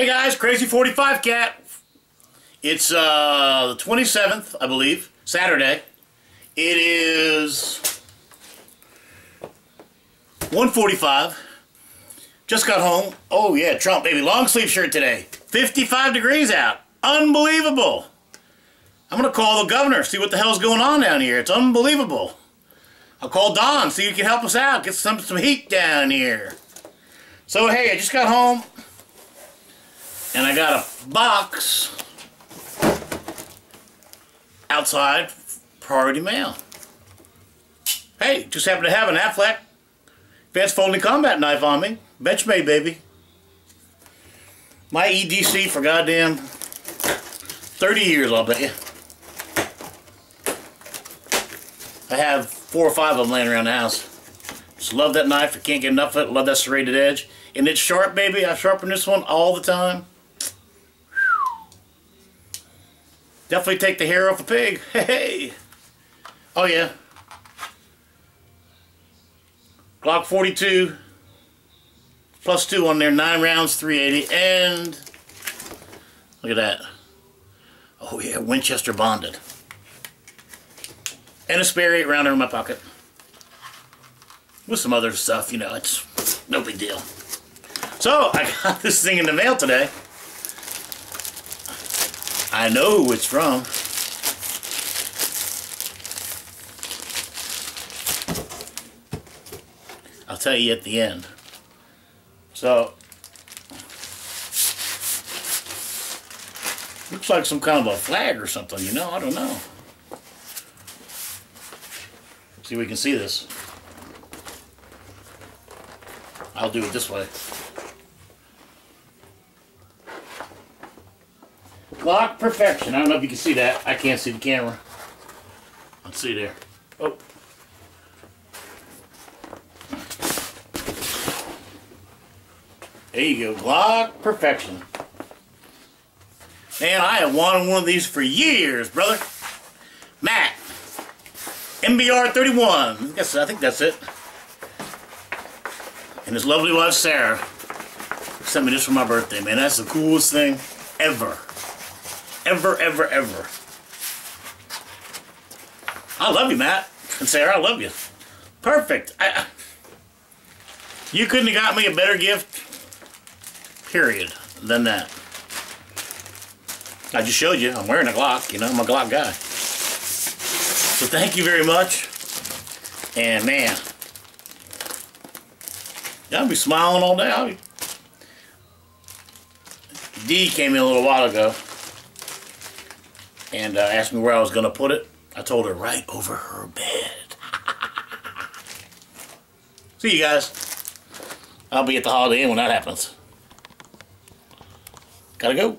Hey guys, Krazy 45 Cat. It's uh, the 27th, I believe, Saturday. It is 145. Just got home. Oh yeah, Trump, baby. Long sleeve shirt today. 55 degrees out. Unbelievable. I'm to call the governor, see what the hell's going on down here. It's unbelievable. I'll call Don, see if he can help us out. Get some, some heat down here. So, hey, I just got home. And I got a box outside priority mail. Hey, just happened to have an AFCK Advanced Folding Combat Knife on me. Benchmade, baby. My EDC for goddamn 30 years, I'll bet you. I have four or five of them laying around the house. Just love that knife. I can't get enough of it. Love that serrated edge. And it's sharp, baby. I sharpen this one all the time. Definitely take the hair off a pig. Hey! Oh, yeah. Glock 42. Plus two on there. Nine rounds, 380. And... Look at that. Oh, yeah. Winchester bonded. And a spare 8 rounder in my pocket. With some other stuff, you know, it's no big deal. So, I got this thing in the mail today. I know who it's from. I'll tell you at the end. So, looks like some kind of a flag or something, you know? I don't know. See if we can see this. I'll do it this way. Glock Perfection. I don't know if you can see that. I can't see the camera. Let's see there. Oh. There you go. Glock Perfection. Man, I have wanted one of these for years, brother. Matt. MBR 31. I guess I think that's it. And his lovely wife Sarah sent me this for my birthday, man. That's the coolest thing ever. Ever, ever, ever. I love you, Matt. And Sarah, I love you. Perfect. I, you couldn't have got me a better gift, period, than that. I just showed you. I'm wearing a Glock. You know, I'm a Glock guy. So thank you very much. And man, I'll be smiling all day. Be... Dee came in a little while ago and uh, asked me where I was going to put it. I told her right over her bed. See you guys. I'll be at the Holiday Inn when that happens. Gotta go.